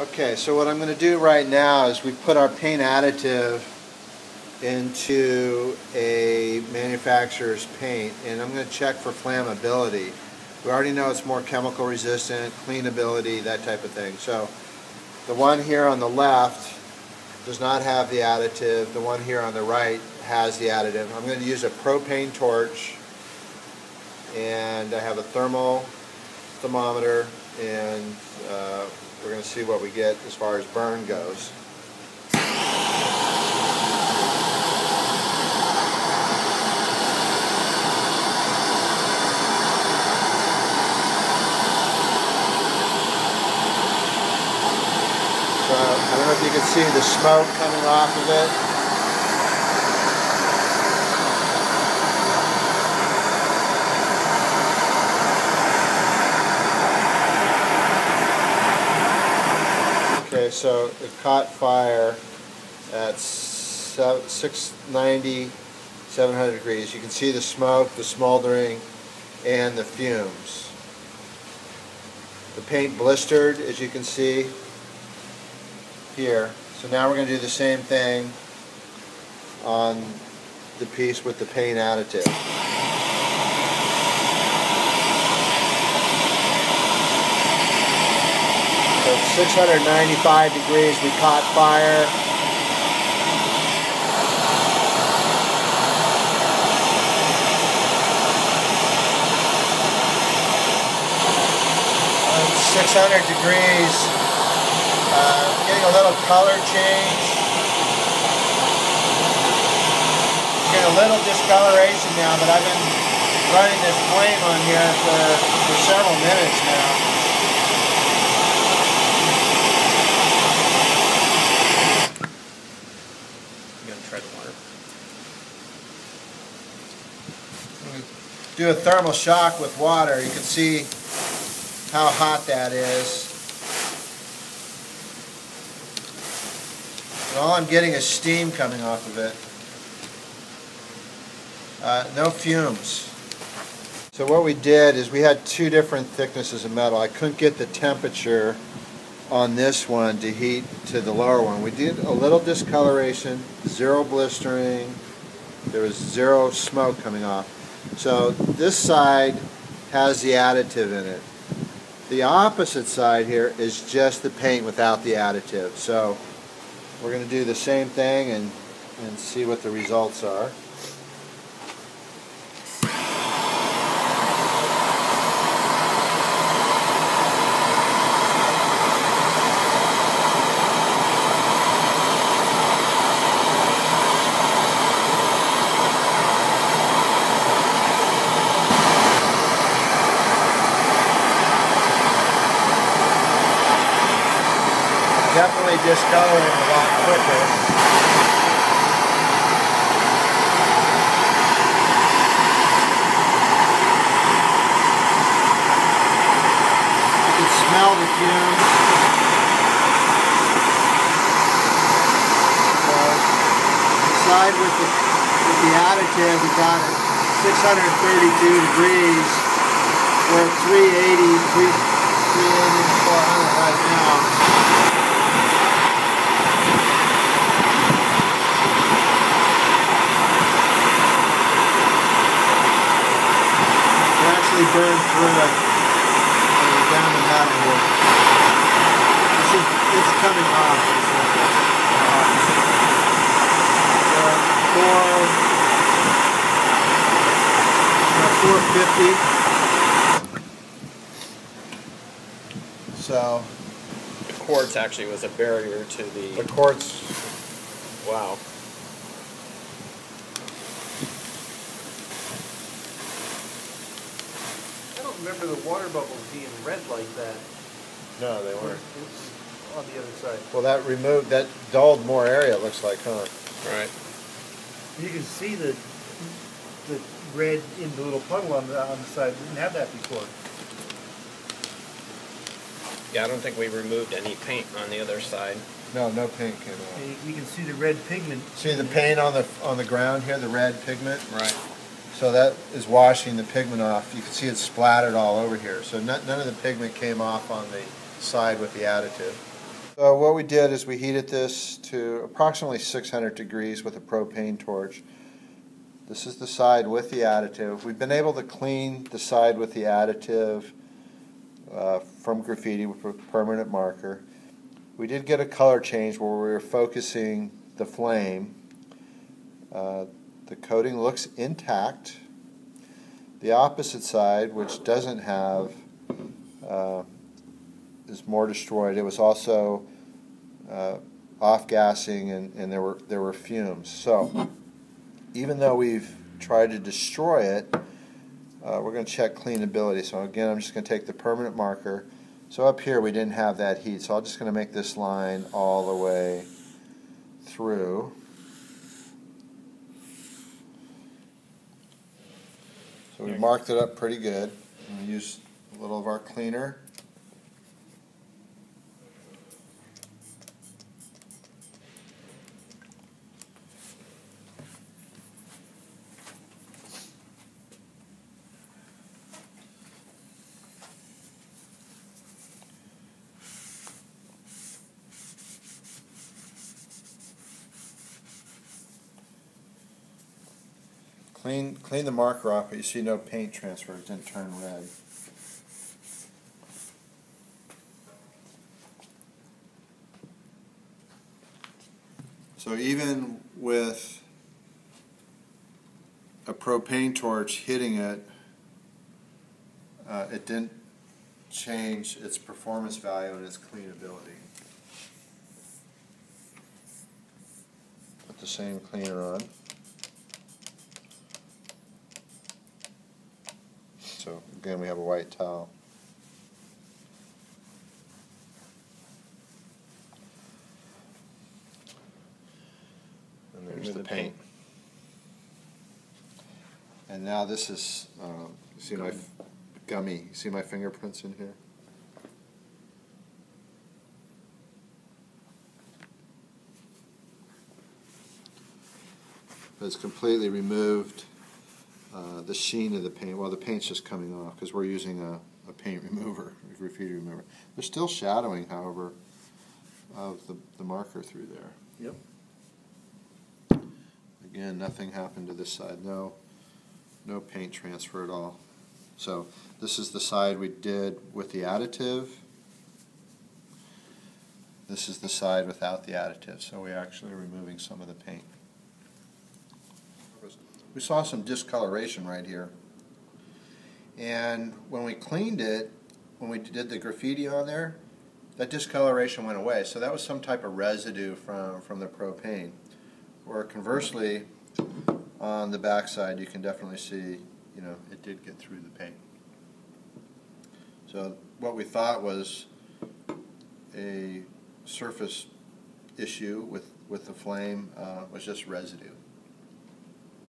Okay, so what I'm going to do right now is we put our paint additive into a manufacturer's paint and I'm going to check for flammability. We already know it's more chemical resistant, cleanability, that type of thing. So the one here on the left does not have the additive. The one here on the right has the additive. I'm going to use a propane torch and I have a thermal thermometer and uh, we're going to see what we get as far as burn goes. So I don't know if you can see the smoke coming off of it. Okay, so it caught fire at 690, 700 degrees. You can see the smoke, the smoldering, and the fumes. The paint blistered, as you can see here. So now we're going to do the same thing on the piece with the paint additive. 695 degrees we caught fire. Six hundred degrees, uh, getting a little color change. Getting a little discoloration now, but I've been running this flame on here for, for several minutes now. Do a thermal shock with water, you can see how hot that is. And all I'm getting is steam coming off of it. Uh, no fumes. So what we did is we had two different thicknesses of metal. I couldn't get the temperature on this one to heat to the lower one. We did a little discoloration, zero blistering, there was zero smoke coming off. So this side has the additive in it. The opposite side here is just the paint without the additive. So we're going to do the same thing and, and see what the results are. Definitely a lot quicker. You can smell the fumes. So, inside with the, with the additive, we got it 632 degrees. We're at 380, 3, 380, 400 right now. Actually burned through it down the metal here. This is, it's coming off. four, uh, 450. So. The quartz actually was a barrier to the... The quartz. Wow. Remember the water bubbles being red like that. No, they weren't. It's On the other side. Well, that removed, that dulled more area, it looks like, huh? Right. You can see the the red in the little puddle on the, on the side. We didn't have that before. Yeah, I don't think we removed any paint on the other side. No, no paint came off. You, you can see the red pigment. See the paint on the on the ground here, the red pigment? Right. So that is washing the pigment off. You can see it splattered all over here. So none of the pigment came off on the side with the additive. So what we did is we heated this to approximately 600 degrees with a propane torch. This is the side with the additive. We've been able to clean the side with the additive uh, from graffiti with a permanent marker. We did get a color change where we were focusing the flame. Uh, the coating looks intact. The opposite side, which doesn't have, uh, is more destroyed. It was also uh, off-gassing and, and there were there were fumes. So even though we've tried to destroy it, uh, we're going to check cleanability. So again, I'm just going to take the permanent marker. So up here we didn't have that heat, so I'm just going to make this line all the way through. So we marked it up pretty good. I'm going use a little of our cleaner. Clean, clean the marker off, but you see no paint transfer, it didn't turn red. So even with a propane torch hitting it, uh, it didn't change its performance value and its cleanability. Put the same cleaner on. So again, we have a white towel. And there's the the paint. paint. And now this is, um, you see my gummy, you see my fingerprints in here? It's completely removed uh, the sheen of the paint. Well, the paint's just coming off because we're using a, a paint remover, a graffiti remover. There's still shadowing, however, of the, the marker through there. Yep. Again, nothing happened to this side. No, no paint transfer at all. So this is the side we did with the additive. This is the side without the additive. So we're actually removing some of the paint. We saw some discoloration right here. And when we cleaned it, when we did the graffiti on there, that discoloration went away. So that was some type of residue from, from the propane. Or conversely, on the backside, you can definitely see, you know, it did get through the paint. So what we thought was a surface issue with, with the flame uh, was just residue.